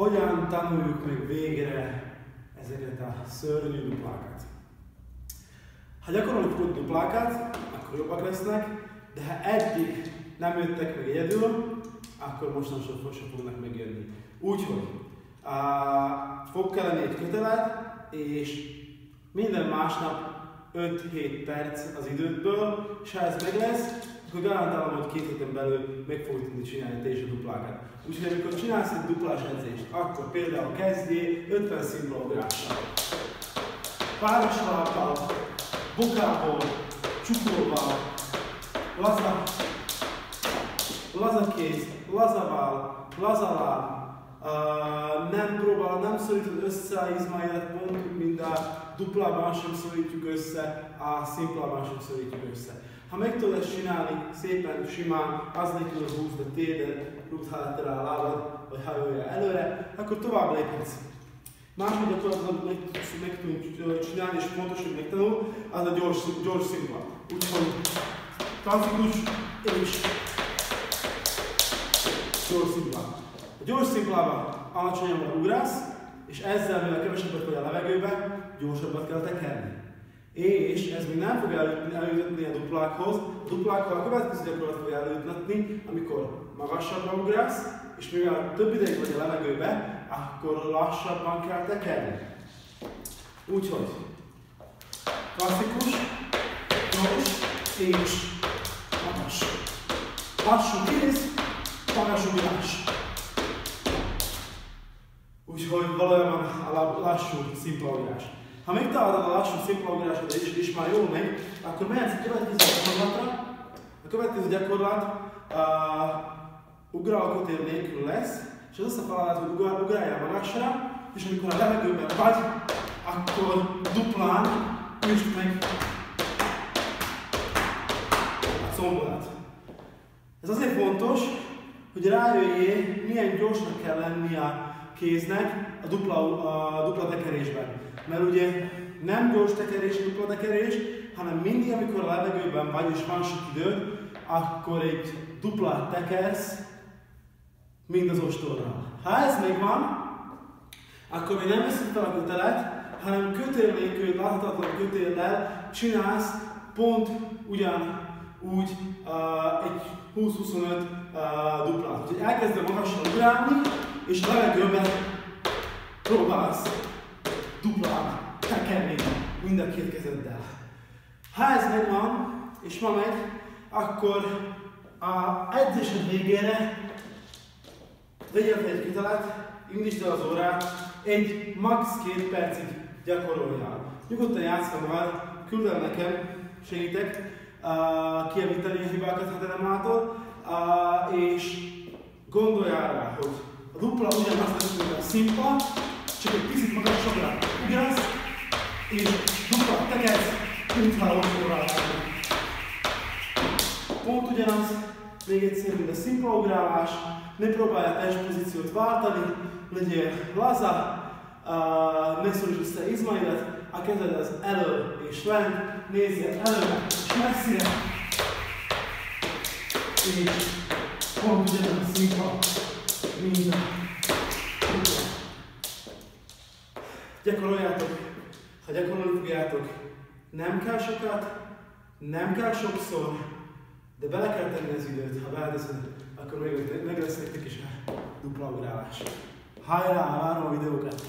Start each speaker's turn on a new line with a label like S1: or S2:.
S1: hogyan tanuljuk meg végre ezeket a szörnyű duplákat. Ha gyakorolni fogod duplákat, akkor jobbak lesznek, de ha eddig nem jöttek meg egyedül, akkor mostantól sem fognak megjönni. Úgyhogy uh, fog kelleni egy kötelet, és minden másnap 5-7 perc az idődből, és ha ez meg lesz, akkor garantálom, hogy két héten belül meg fogod tudni csinálni te is a duplákat. Úgyhogy amikor csinálsz egy duplás edzést, akkor például kezdjél 50 szimpla ugrással. Páros alappal, bokából, csuklóval, laza, laza kéz, lazavál, lazalál, Uh, nem próbál, nem szorítod össze a izmaidat pont, mint a duplában sem szorítjuk össze, a szimplában sem szorítjuk össze. Ha meg tudod csinálni szépen, simán, az nélkül húzd a tédet, rúgd hátra a lábad, vagy hajolja előre, akkor tovább léphetsz. Máshogy gyakorlatilag meg, meg tudunk csinálni, és fontos, hogy megtanul, az a gyors, gyors szimpla. Úgyhogy klasszikus és gyors szimpla. A gyors szimplában alacsonyabban ugrász, és ezzel, mivel kevesebbet vagy a levegőben, gyorsabbat kell tekerni. És ez még nem fog eljutatni a duplákhoz, a duplákkal a következő gyakorlat fog eljutatni, amikor magasabban ugrász, és mivel több ideig vagy a levegőbe, akkor lassabban kell tekerni. Úgyhogy klasszikus, gyors és magas. Lassú kéz, magas ugrás. Úgyhogy valójában a lassú szimpla ugrás. Ha megtalálod a lassú szimpla ugrásod és, már jól megy, akkor mehetsz a következő gyakorlatra. A következő gyakorlat uh, ugrálkotél nélkül lesz, és az azt a feladat, hogy ugrál, ugráljál magasra, és amikor a levegőben vagy, akkor duplán üsd meg a combodat. Ez azért fontos, hogy rájöjjél, milyen gyorsnak kell lenni a kéznek a dupla, a dupla tekerésben. Mert ugye nem gyors tekerés, dupla tekerés, hanem mindig, amikor a levegőben vagy és van sok idő, akkor egy duplát tekersz, mind az ostorral. Ha ez még van, akkor még nem veszed fel a kötelet, hanem kötél nélkül, láthatatlan kötéllel csinálsz pont ugyan úgy uh, egy 20-25 uh, duplát. Úgyhogy elkezdem magasan ugrálni, és a levegőben próbálsz duplán tekerni mind a két kezeddel. Ha ez megvan, és ma megy, akkor a edzésed végére vegyél fel egy kitalat, indítsd el az órát, egy max. két percig gyakoroljál. Nyugodtan játszom magad, küld el nekem, segítek uh, a hibákat, ha te nem látod, és gondoljál rá, hogy a dupla ugyanazt lesz, mint a szimpla, csak egy picit magasabbra ugrasz, és dupla tekersz, mintha otthonra Pont ugyanaz, még egyszer, mint a szimpla ugrálás, ne próbálj a testpozíciót váltani, legyél laza, uh, ne szorítsd össze izmaidat, a kezed az elő és lent, nézzél előre és messzire, és pont ugyanaz a szimpla. Minden. Gyakoroljátok, ha gyakorolni nem kell sokat, nem kell sokszor, de bele kell tenni az időt, ha beleteszed, akkor meg, meg lesz nektek is a dupla ugrálás. Hajrá, várom a videókat!